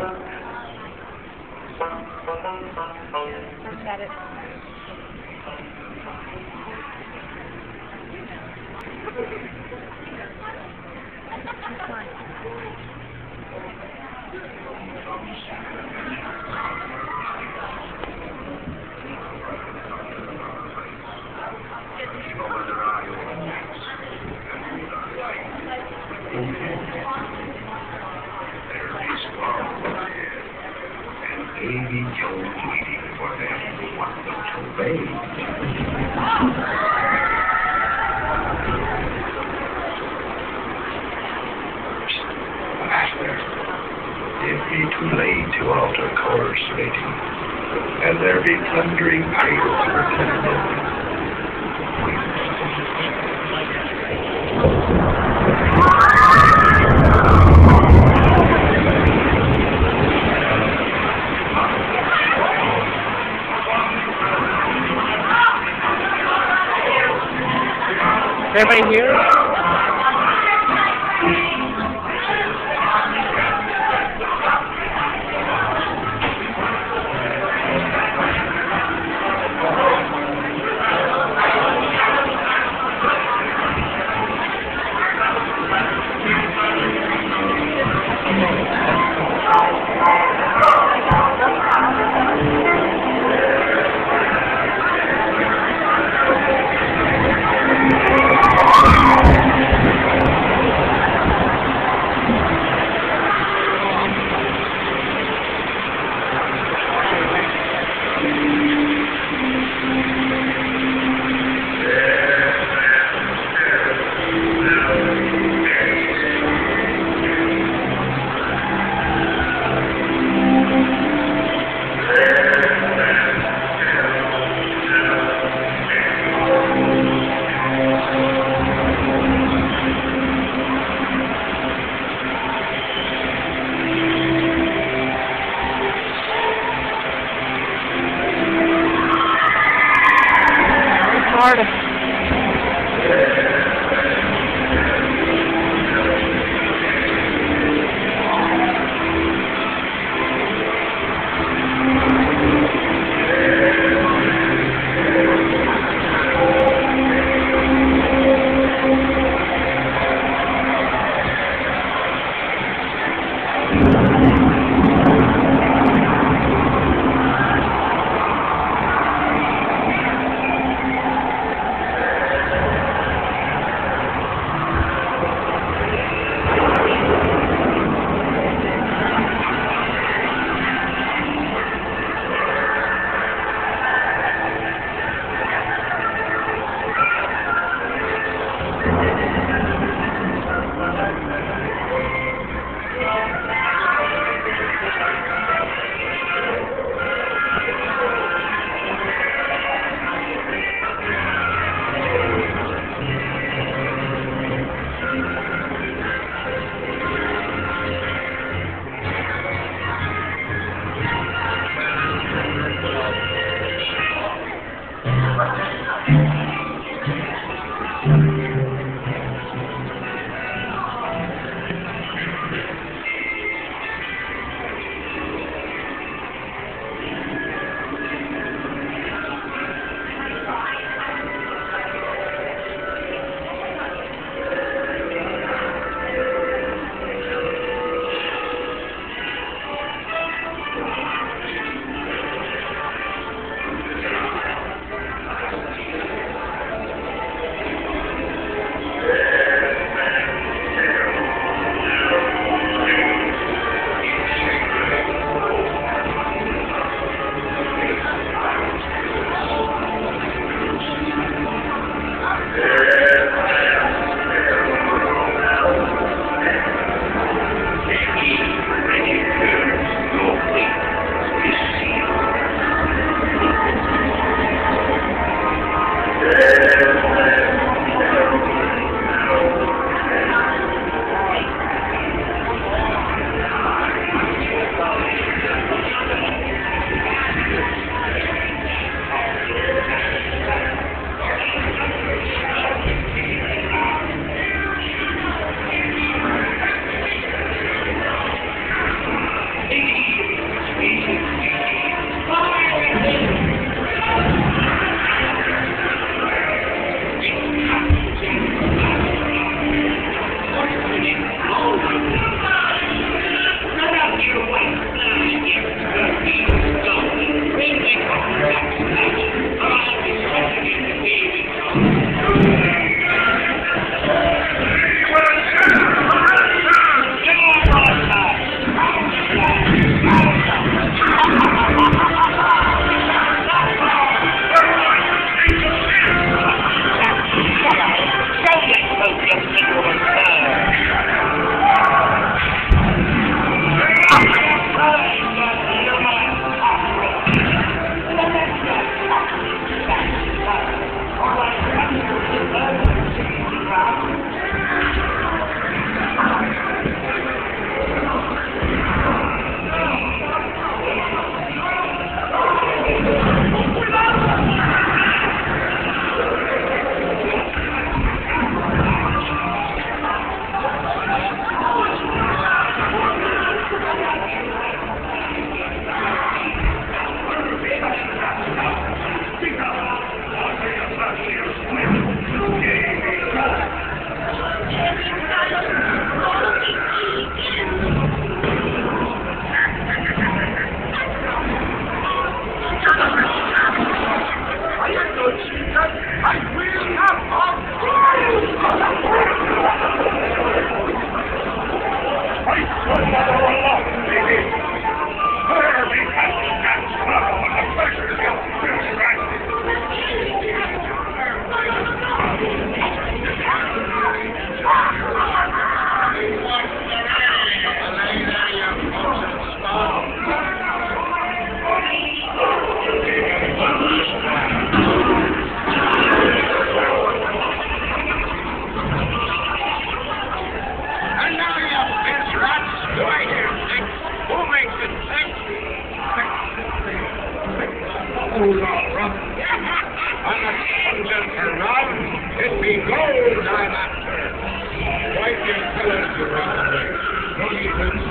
It. Davy there be plundering pirates Is everybody here?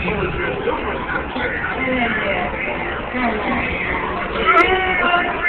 You can soldiers do